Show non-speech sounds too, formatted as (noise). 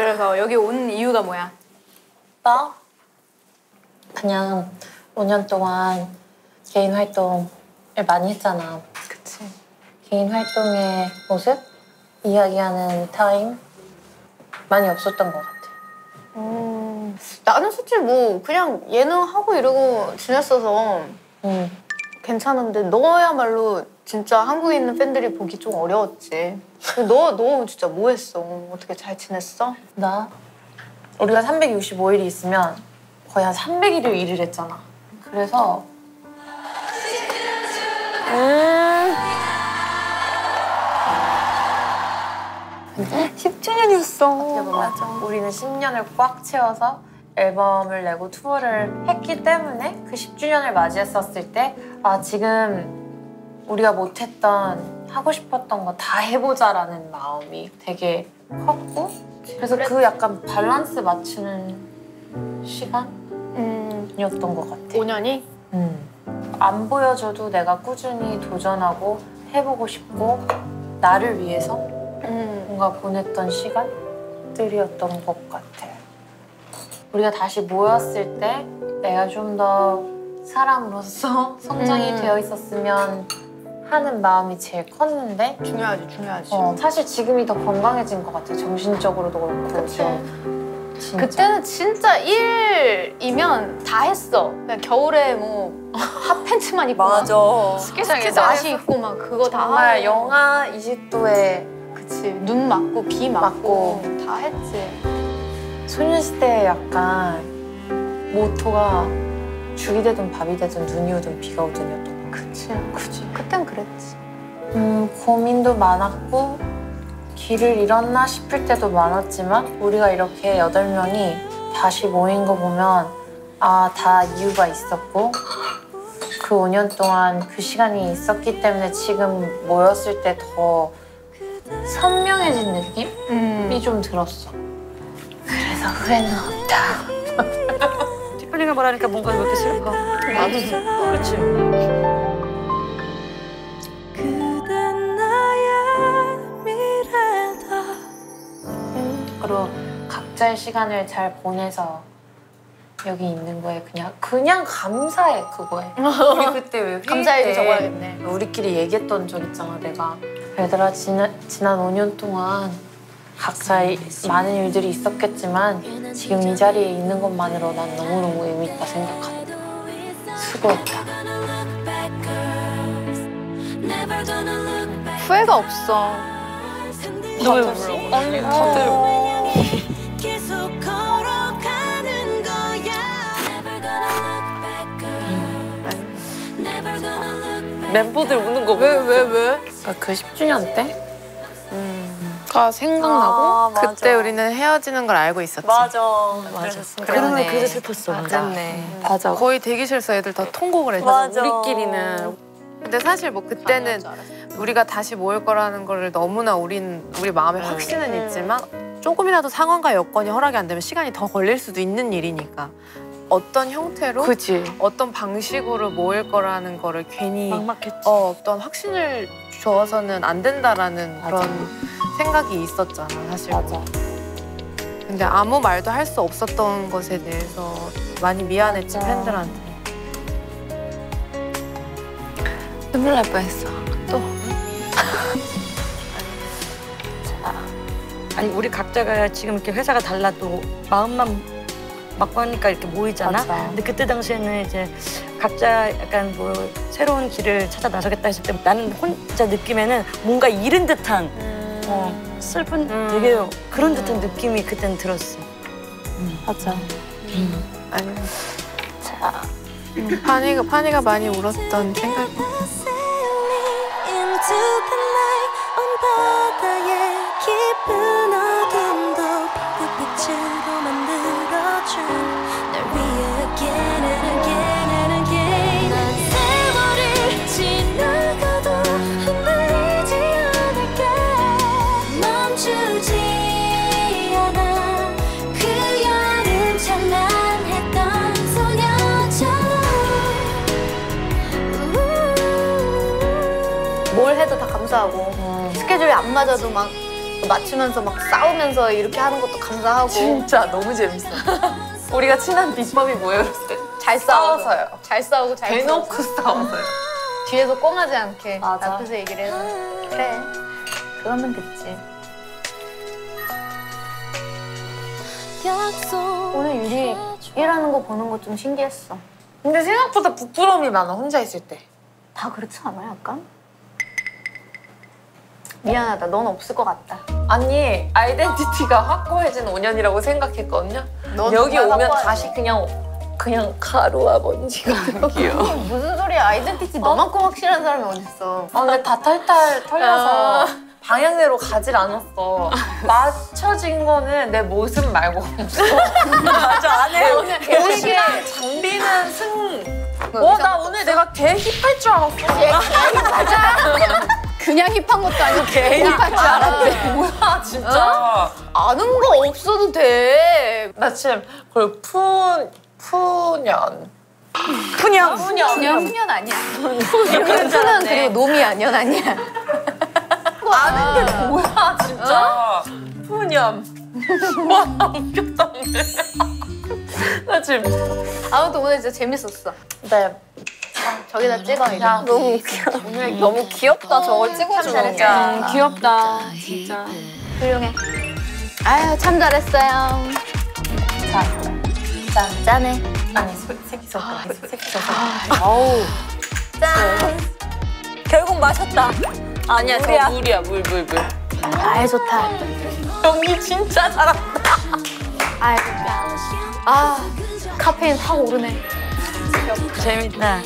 그래서 여기 온 이유가 뭐야? 나 그냥 5년 동안 개인 활동을 많이 했잖아. 그치. 개인 활동의 모습 이야기하는 타임 많이 없었던 것 같아. 음, 나는 솔직히 뭐 그냥 예능 하고 이러고 지냈어서 응. 괜찮은데 너야말로 진짜 한국에 있는 팬들이 보기 좀 어려웠지. 너, 너 진짜 뭐 했어? 어떻게 잘 지냈어? 나 우리가 365일이 있으면 거의 한 300일을 일을 했잖아. 그래서 음. 10주년이었어. 맞아. 우리는 10년을 꽉 채워서 앨범을 내고 투어를 했기 때문에 그 10주년을 맞이했었을 때 아 지금 우리가 못했던 하고 싶었던 거 다 해보자라는 마음이 되게 컸고 그래서 그 약간 밸런스 맞추는 시간이었던 음, 것 같아. 5년이? 음. 안 보여줘도 내가 꾸준히 도전하고 해보고 싶고 나를 위해서 음. 뭔가 보냈던 시간들이었던 것 같아. 우리가 다시 모였을 때 내가 좀 더 사람으로서 (laughs) 성장이 음. 되어 있었으면 하는 마음이 제일 컸는데 중요하지, 중요하지. 어, 사실 지금이 더 건강해진 것 같아. 정신적으로도 그렇고 진짜. 그때는 진짜 일이면 다 했어. 그냥 겨울에 뭐 핫팬츠만 입고 막 스케줄에서 나시 입고 막 그거 다 정말. 영하 20도에 그치 눈 맞고 비 맞고, 다 했지. 소녀시대의 약간 모토가 죽이 되든 밥이 되든 눈이 오든 비가 오든이었던 것 같아. 그치 그치 그땐 그랬지. 음, 고민도 많았고 길을 잃었나 싶을 때도 많았지만 우리가 이렇게 여덟 명이 다시 모인 거 보면 아, 다 이유가 있었고 그 5년 동안 그 시간이 있었기 때문에 지금 모였을 때 더 선명해진 느낌이 음. 좀 들었어. 그래서 후회는 없다. (laughs) 티ffany가 말하니까 뭔가 왜 이렇게 슬퍼? 나도 그렇지. 미래다 그리고 각자의 시간을 잘 보내서 여기 있는 거에 그냥 그냥 감사해 그거에. 우리 (laughs) 그때 왜 회의 때 적어야겠네. 우리끼리 얘기했던 적 있잖아 내가. 얘들아 지난 지난 5년 동안 각자의 많은 일들이 있었겠지만 지금 이 자리에 있는 것만으로 난 너무너무 의미 있다 생각한다. 수고했다. 후회가 없어. 너왜 울어? 다들 Never gonna look back 멤버들 우는 거 왜 왜 왜? 그 10주년 때? 가 생각나고 아. 그때 우리는 헤어지는 걸 알고 있었지. 맞아. 맞아. 그러면 그래서 슬펐어. 맞네. 맞아. 거의 대기실에서 애들 다 통곡을 했어. 맞아. 우리끼리는. 근데 사실 뭐 그때는 우리가 다시 모일 거라는 거를 너무나 우린 우리 마음에 확신은 있지만 조금이라도 상황과 여건이 허락이 안 되면 시간이 더 걸릴 수도 있는 일이니까 어떤 형태로 그치. 어떤 방식으로 모일 거라는 거를 괜히 막막했지. 어, 어떤 확신을 줘서는 안 된다라는 그런 생각이 있었잖아 사실. 맞아. 근데 아무 말도 할 수 없었던 것에 대해서 많이 미안했지 맞아. 팬들한테. 눈물 날 뻔했어. 아니 우리 각자가 지금 이렇게 회사가 달라도 마음만 하니까 이렇게 모이잖아. 맞아. 근데 그때 당시에는 이제 각자 약간 뭐 새로운 길을 찾아 나서겠다 했을 때 나는 혼자 느낌에는 뭔가 잃은 듯한 어, 슬픈 되게 그런 듯한 느낌이 그땐 들었어. 맞아. 아니. 음, 파니가 파니가 많이 울었던 바다의 깊은 감사하고 스케줄이 안 맞아도 막 맞추면서 막 싸우면서 이렇게 하는 것도 감사하고 진짜 너무 재밌어. (laughs) 우리가 친한 비법이 뭐예요? 잘 싸워서 싸워서요. 잘 싸우고 잘 대놓고 싸워서. 싸워서요. 뒤에서 꽁하지 않게 맞아. 앞에서 얘기를 해서 그래 그러면 됐지 오늘 유리 일하는 거 보는 거 좀 신기했어 근데 생각보다 부끄러움이 많아 혼자 있을 때. 다 그렇지 않아 약간? 미안하다 넌 없을 것 같다 아니 아이덴티티가 확고해진 5년이라고 생각했거든요. 넌 여기 오면 확고하지. 다시 그냥 그냥 가루와 먼지가 느껴. 무슨 소리야 아이덴티티 너만큼 확실한 사람이 어딨어 아 근데 다 털털 털려서 방향대로 가질 않았어. 맞춰진 거는 내 모습 말고 없어. 맞아 안 해. 옷이랑 장비는 승. 어, 나 오늘 내가 개 힙할 줄 알았어. 그냥 힙한 것도 아니고 개 힙할 줄 알았대 뭐야, 진짜. 아는 거 없어도 돼 나 지금 그 푸, 푸년. 푸년. 그냥 푸년 아니야 푸는 그리고 놈이야 년 아니야 아는 게 뭐야, 진짜. 푸년. 와, 웃겼다. 나 지금. 아무튼 오늘 진짜 재밌었어 네. 저기다 찍어 이제 야, 너무 귀여워. 오늘 너무 귀엽다, 저걸 찍어주는 게. 음, 귀엽다 진짜. 훌륭해 아유 참 잘했어요 자, 짠. 짠해 아니, 소- 새끼손가락. 새끼손가락. 아우 짠 결국 마셨다. 아니야, 물이야. 저 물이야, 물, 물, 물. 아이 좋다 연기 진짜 잘한다. 아이 좋다 아 카페인 확 오르네 재밌다.